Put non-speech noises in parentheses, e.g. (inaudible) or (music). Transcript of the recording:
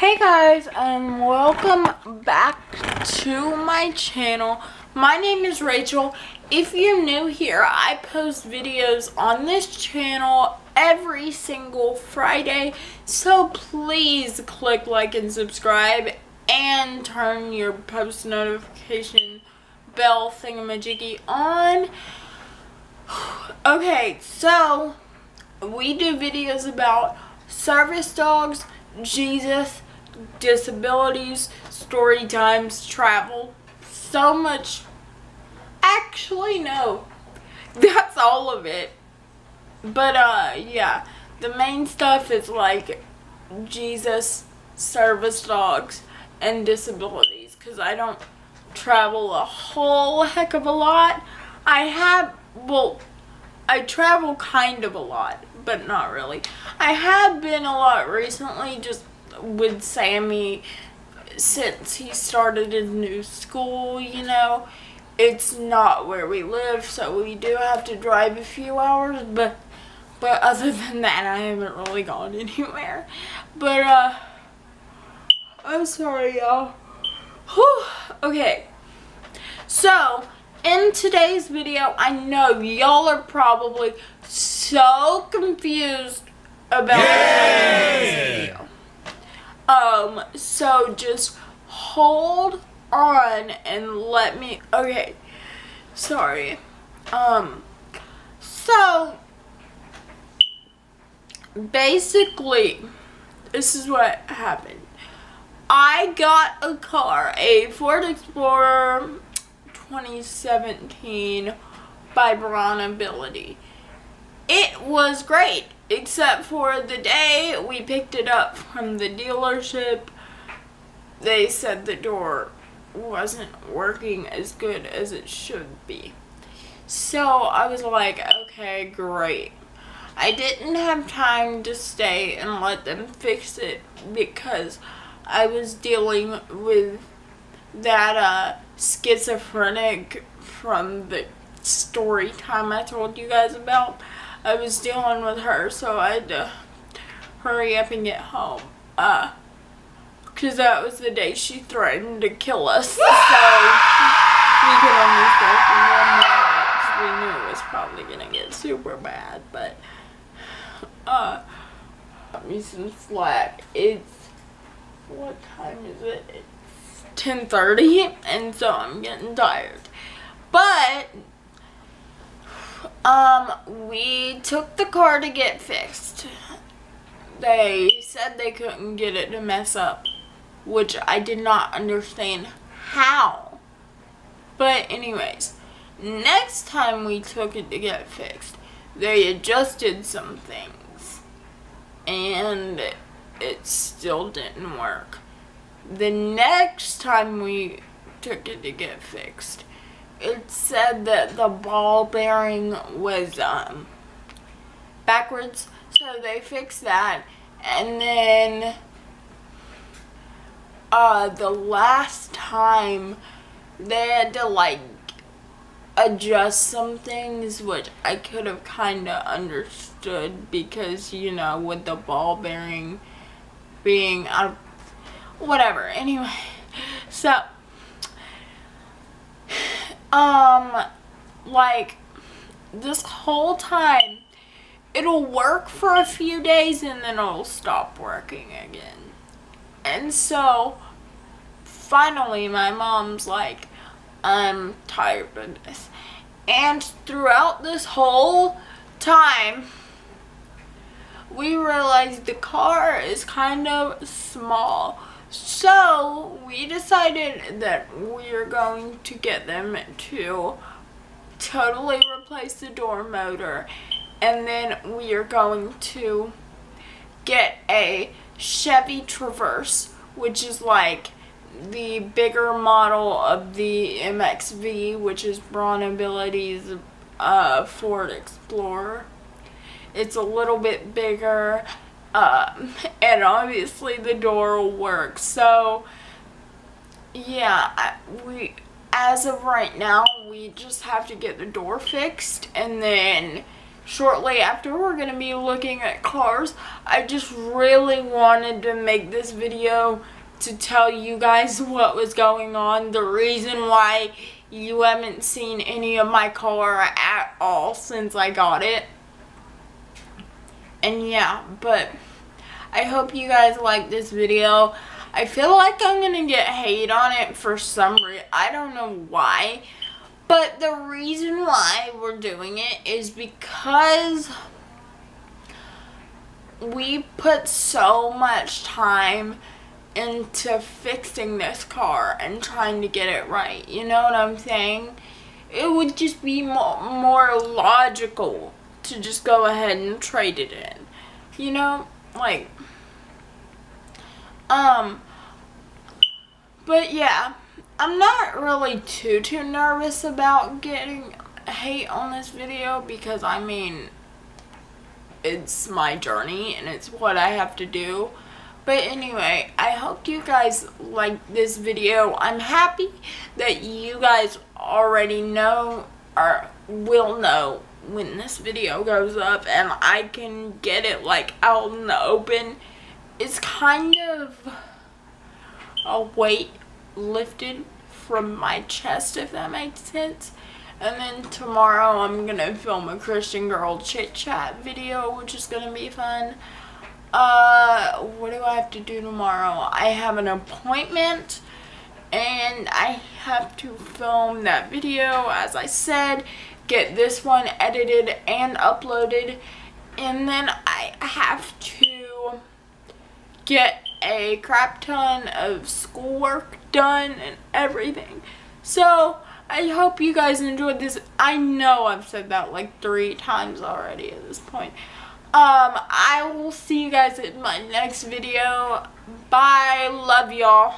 Hey guys and welcome back to my channel. My name is Rachael. If you're new here, I post videos on this channel every single Friday. So please click like and subscribe and turn your post notification bell thingamajiggy on. Okay, so we do videos about service dogs, Jesus, disabilities, story times, travel, so much. Actually, no. (laughs) That's all of it. But, uh, yeah. The main stuff is like Jesus, service dogs, and disabilities. Because I don't travel a whole heck of a lot. I have, well, I travel kind of a lot, but not really. I have been a lot recently just with Sammy since he started his new school, you know. It's not where we live, so we do have to drive a few hours, but but other (laughs) than that, I haven't really gone anywhere. But, uh, I'm sorry, y'all. Okay, so, in today's video, I know y'all are probably so confused about Yay! video. Um, so just hold on and let me, okay, sorry. Um, so, basically, this is what happened. I got a car, a Ford Explorer 2017 by BraunAbility. It was great except for the day we picked it up from the dealership. They said the door wasn't working as good as it should be. So I was like, okay, great. I didn't have time to stay and let them fix it because I was dealing with that uh, schizophrenic from the story time I told you guys about. I was dealing with her, so I had to hurry up and get home. Uh, because that was the day she threatened to kill us. So we could only stay for one more because we knew it was probably to get super bad. But, uh, got me some slack. It's, what time is it? It's 10.30 and so I'm getting tired. But, um, we took the car to get fixed. They said they couldn't get it to mess up, which I did not understand how. But anyways, next time we took it to get fixed, they adjusted some things and it still didn't work. The next time we took it to get fixed, it said that the ball bearing was um, backwards. So they fixed that. And then uh, the last time they had to like adjust some things which I could have kind of understood because you know with the ball bearing being out whatever anyway (laughs) so um, like, this whole time, it'll work for a few days and then it'll stop working again. And so, finally, my mom's like, I'm tired of this. And throughout this whole time, we realized the car is kind of small. So we decided that we're going to get them to totally replace the door motor and then we are going to get a Chevy Traverse which is like the bigger model of the MXV which is BraunAbility's uh, Ford Explorer. It's a little bit bigger um, (laughs) and obviously the door will work. So, yeah, we, as of right now, we just have to get the door fixed and then shortly after we're going to be looking at cars. I just really wanted to make this video to tell you guys what was going on, the reason why you haven't seen any of my car at all since I got it. And yeah, but I hope you guys like this video. I feel like I'm to get hate on it for some reason. I don't know why. But the reason why we're doing it is because we put so much time into fixing this car and trying to get it right. You know what I'm saying? It would just be more, more logical to just go ahead and trade it in. You know? Like, um, but yeah, I'm not really too, too nervous about getting hate on this video because, I mean, it's my journey and it's what I have to do. But anyway, I hope you guys like this video. I'm happy that you guys already know or will know when this video goes up and I can get it like out in the open. It's kind of a weight lifted from my chest if that makes sense. And then tomorrow I'm going to film a Christian girl chit chat video which is going to be fun. Uh, what do I have to do tomorrow? I have an appointment and I have to film that video as I said, get this one edited and uploaded and then I have to get a crap ton of schoolwork done and everything. So, I hope you guys enjoyed this. I know I've said that like three times already at this point. Um, I will see you guys in my next video. Bye. Love y'all.